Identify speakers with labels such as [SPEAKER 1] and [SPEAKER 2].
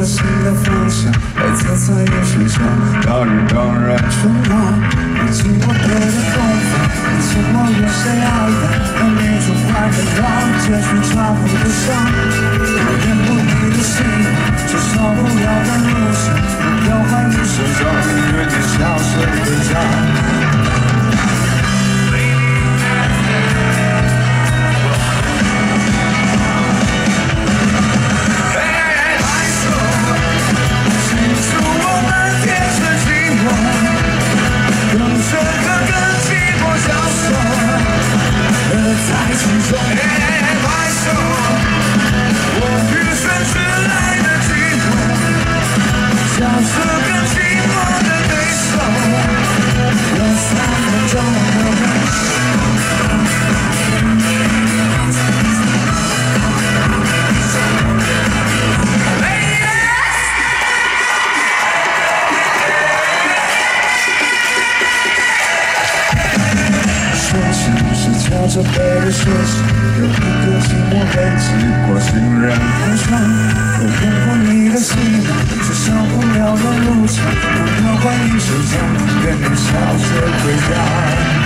[SPEAKER 1] 着新的方向，来测测也是想，当然当然春光，你紧我的头发，你牵我入谁爱的，这杯的血有一个寂寞人，只过情人孤城。我看过你的心，却受不了的路程。我要换一首歌，愿你笑着回家。